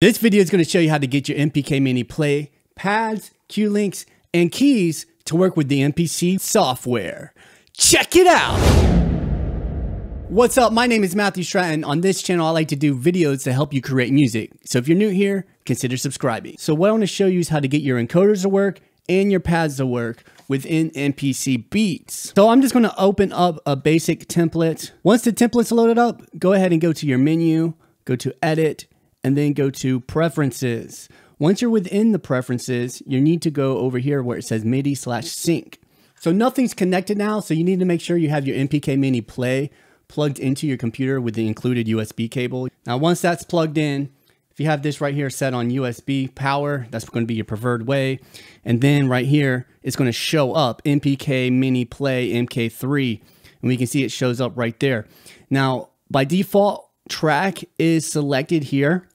This video is going to show you how to get your MPK Mini Play pads, Q-links, and keys to work with the MPC software. Check it out! What's up? My name is Matthew Stratton. On this channel, I like to do videos to help you create music. So if you're new here, consider subscribing. So what I want to show you is how to get your encoders to work and your pads to work within MPC Beats. So I'm just going to open up a basic template. Once the template's loaded up, go ahead and go to your menu, go to Edit, and then go to Preferences. Once you're within the preferences, you need to go over here where it says MIDI slash sync. So nothing's connected now, so you need to make sure you have your MPK Mini Play plugged into your computer with the included USB cable. Now once that's plugged in, if you have this right here set on USB power, that's going to be your preferred way. And then right here, it's going to show up MPK Mini Play MK3. And we can see it shows up right there. Now, by default, track is selected here.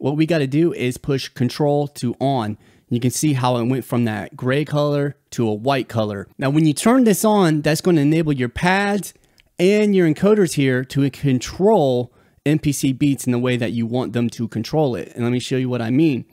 What we got to do is push control to on. You can see how it went from that gray color to a white color. Now, when you turn this on, that's going to enable your pads and your encoders here to control MPC beats in the way that you want them to control it. And let me show you what I mean.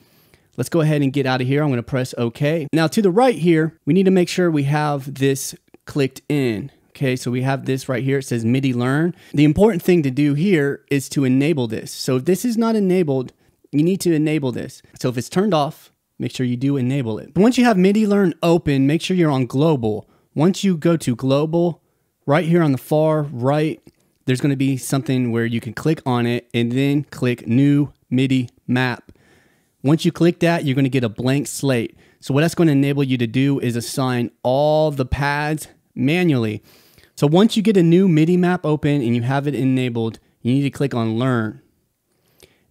Let's go ahead and get out of here. I'm going to press OK. Now to the right here, we need to make sure we have this clicked in. Okay, so we have this right here. It says MIDI learn. The important thing to do here is to enable this. So if this is not enabled, you need to enable this. So if it's turned off, make sure you do enable it. Once you have MIDI learn open, make sure you're on global. Once you go to global, right here on the far right, there's going to be something where you can click on it and then click new MIDI map. Once you click that, you're going to get a blank slate. So what that's going to enable you to do is assign all the pads manually. So once you get a new MIDI map open and you have it enabled, you need to click on learn.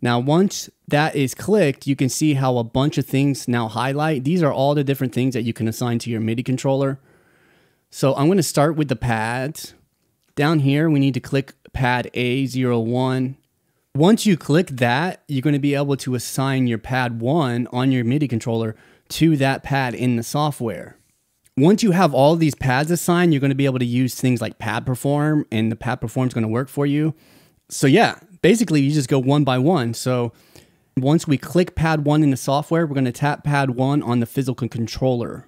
Now, once that is clicked, you can see how a bunch of things now highlight. These are all the different things that you can assign to your MIDI controller. So I'm going to start with the pads. Down here, we need to click pad A01. Once you click that, you're going to be able to assign your pad 1 on your MIDI controller to that pad in the software. Once you have all these pads assigned, you're going to be able to use things like Pad Perform, and the Pad Perform is going to work for you. So yeah, basically you just go one by one. So once we click Pad 1 in the software, we're going to tap Pad 1 on the physical controller.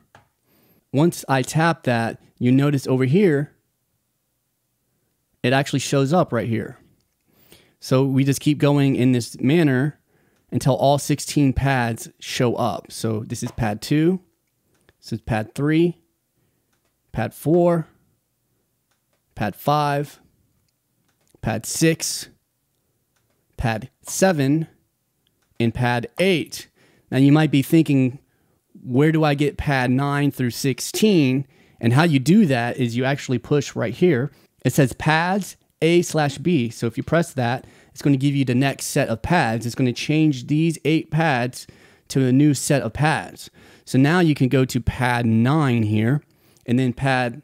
Once I tap that, you notice over here, it actually shows up right here. So we just keep going in this manner until all 16 pads show up. So this is pad 2, this is pad 3, pad 4, pad 5, pad 6, pad 7, and pad 8. Now you might be thinking, where do I get pad 9 through 16? And how you do that is you actually push right here. It says pads A slash B. So if you press that, it's going to give you the next set of pads. It's going to change these eight pads to a new set of pads. So now you can go to pad 9 here, and then pad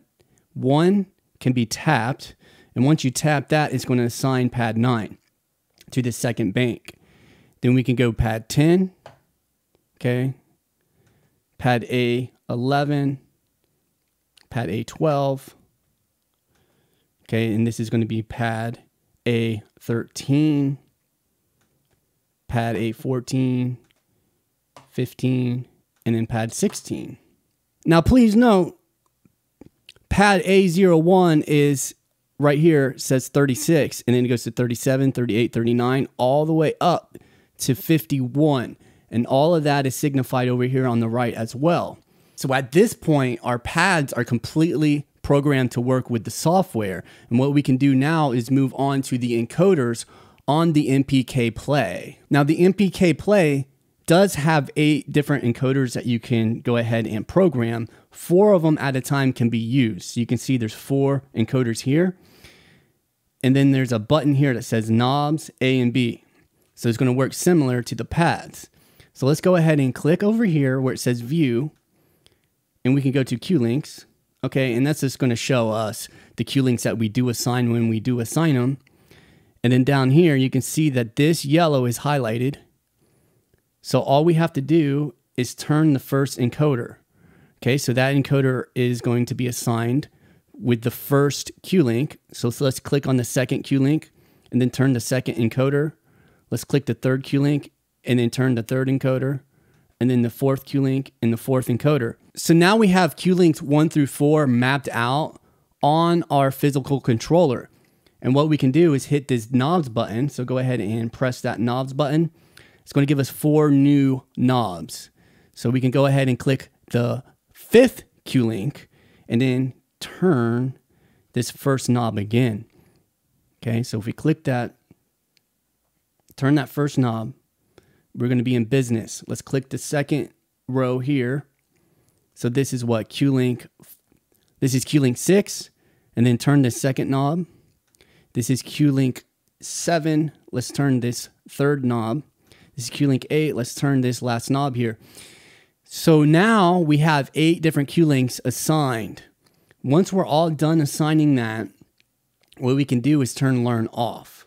1 can be tapped. And once you tap that, it's going to assign pad 9 to the second bank. Then we can go pad 10, okay, pad A11, pad A12, okay, and this is going to be pad A13, pad A14, 15, and then pad 16. Now, please note, pad A01 is right here, says 36, and then it goes to 37, 38, 39, all the way up to 51. And all of that is signified over here on the right as well. So at this point, our pads are completely programmed to work with the software. And what we can do now is move on to the encoders on the MPK Play. Now, the MPK Play does have eight different encoders that you can go ahead and program. Four of them at a time can be used. So you can see there's four encoders here. And then there's a button here that says knobs A and B. So it's going to work similar to the pads. So let's go ahead and click over here where it says view. And we can go to Q-Links. Okay, and that's just going to show us the Q-Links that we do assign when we do assign them. And then down here, you can see that this yellow is highlighted so all we have to do is turn the first encoder. Okay, so that encoder is going to be assigned with the first Q-link. So let's click on the second Q-link and then turn the second encoder. Let's click the third Q-link and then turn the third encoder, and then the fourth Q-Link and the fourth encoder. So now we have Q-Links 1 through 4 mapped out on our physical controller. And what we can do is hit this knobs button. So go ahead and press that knobs button. It's going to give us four new knobs. So we can go ahead and click the fifth Q-Link and then turn this first knob again. Okay, so if we click that, turn that first knob, we're going to be in business. Let's click the second row here. So this is what Q-Link, this is Q-Link 6, and then turn the second knob. This is Q-Link 7. Let's turn this third knob. This is Q-Link 8. Let's turn this last knob here. So now we have eight different Q-Links assigned. Once we're all done assigning that, what we can do is turn learn off.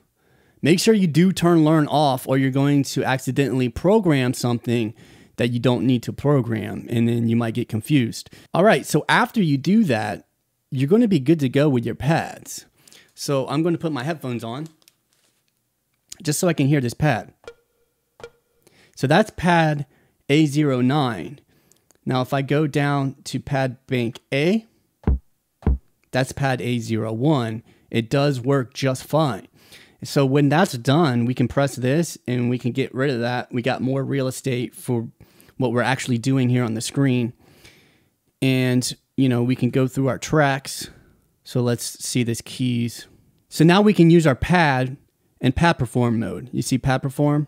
Make sure you do turn learn off or you're going to accidentally program something that you don't need to program and then you might get confused. All right, so after you do that, you're going to be good to go with your pads. So I'm going to put my headphones on just so I can hear this pad. So that's pad A09. Now if I go down to pad bank A, that's pad A01 it does work just fine. So when that's done, we can press this and we can get rid of that. We got more real estate for what we're actually doing here on the screen. And, you know, we can go through our tracks. So let's see this keys. So now we can use our pad and pad perform mode. You see pad perform?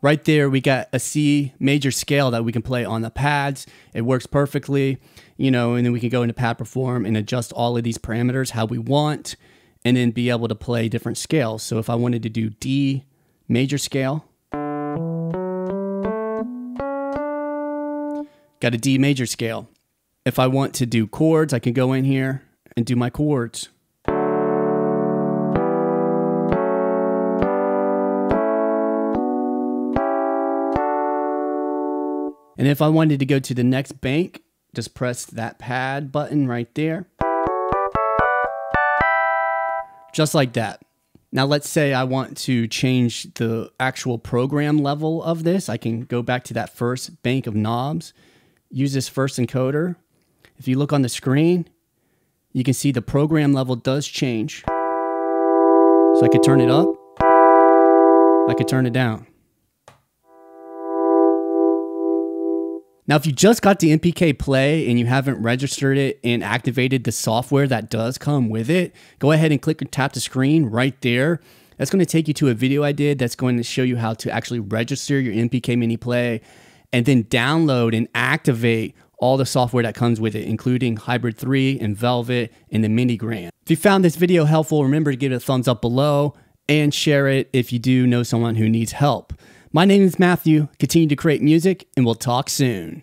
Right there we got a C major scale that we can play on the pads. It works perfectly, you know, and then we can go into pad perform and adjust all of these parameters how we want and then be able to play different scales. So if I wanted to do D major scale, got a D major scale. If I want to do chords, I can go in here and do my chords. And if I wanted to go to the next bank, just press that pad button right there. Just like that. Now let's say I want to change the actual program level of this. I can go back to that first bank of knobs, use this first encoder. If you look on the screen, you can see the program level does change. So I could turn it up, I could turn it down. Now, if you just got the MPK Play and you haven't registered it and activated the software that does come with it, go ahead and click and tap the screen right there. That's going to take you to a video I did that's going to show you how to actually register your MPK Mini Play and then download and activate all the software that comes with it, including Hybrid 3 and Velvet and the Mini Grand. If you found this video helpful, remember to give it a thumbs up below and share it if you do know someone who needs help. My name is Matthew. Continue to create music, and we'll talk soon.